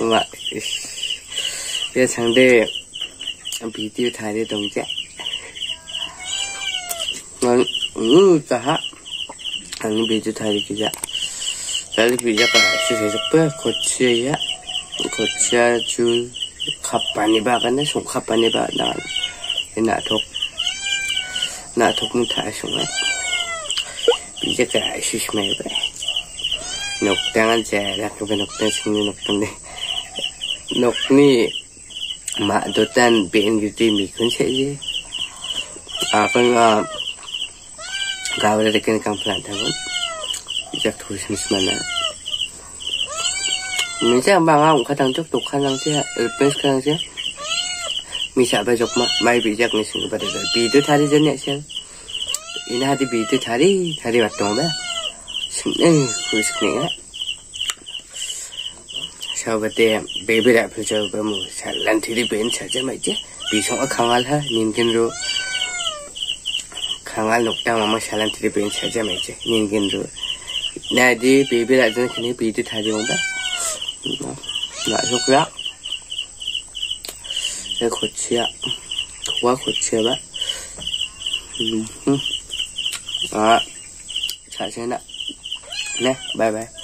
mà bây sáng đê bị tiêu thái đi đồng chạy ngon ừ ta ha anh bị tiêu thái đi kia ta đi bị ra cả sự thế chấp có chơi á có chơi chú khắp bàn đi ba cái này sống khắp bàn đi ba đàn cái nạ thục nạ thục như thái sống ấy bị ra cả sự mày vậy 넉장한 제 약속의 넉장 승리 넉장네 넉니 마도단 비행기들이 미군 세지 아빠가 가을에 이렇게 깜플한다고 이제 도심스만나 미자 망아 웅카당 쪽 독한당세 일본스카당세 미사 배족 마이 비작 미승 바르다 비도 다리 전에 셀 이나디 비도 다리 다리 왔던 거야 vui sức nhẹ sau cái tiền baby lại phải chờ bây giờ sẽ lần thì đi bên sẽ chứ mày chứ bị xong ở khang al ha nhìn kinh rồi khang al nục đang mà sẽ lần thì đi bên sẽ chứ mày chứ nhìn kinh rồi nè đi bị lại dân khi bị tôi thay đi không bé lại lúc đó cái khổ chia quá khổ chia đó chả thế nào 来，拜拜。